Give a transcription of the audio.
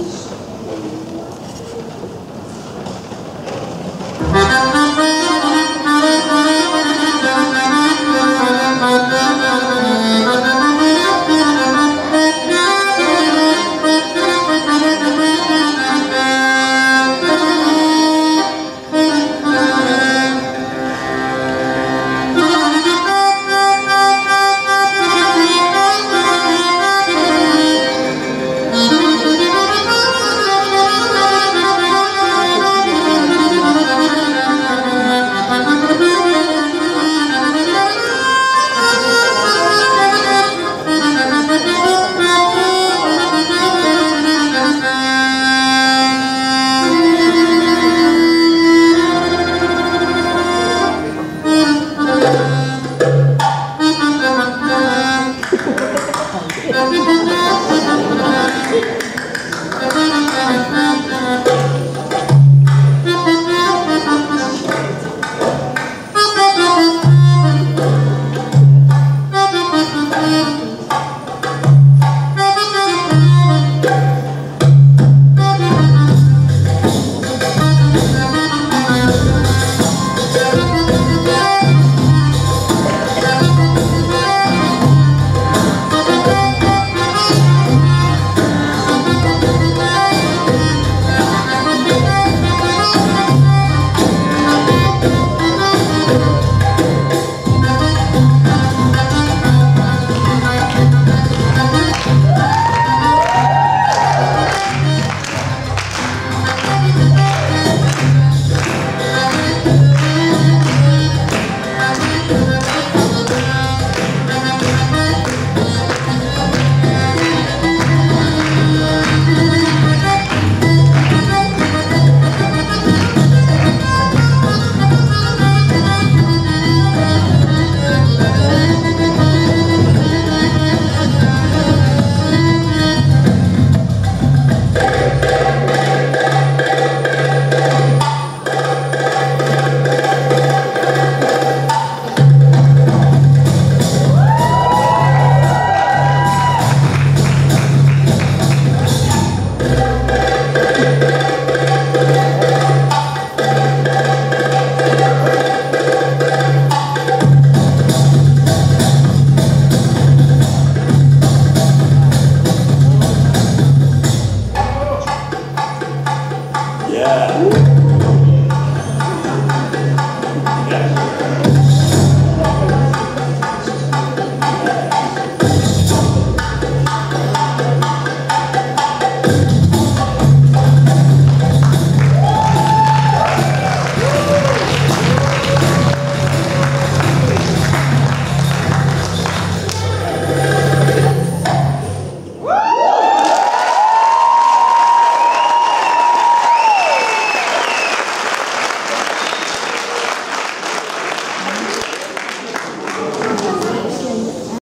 is waiting Música Yeah.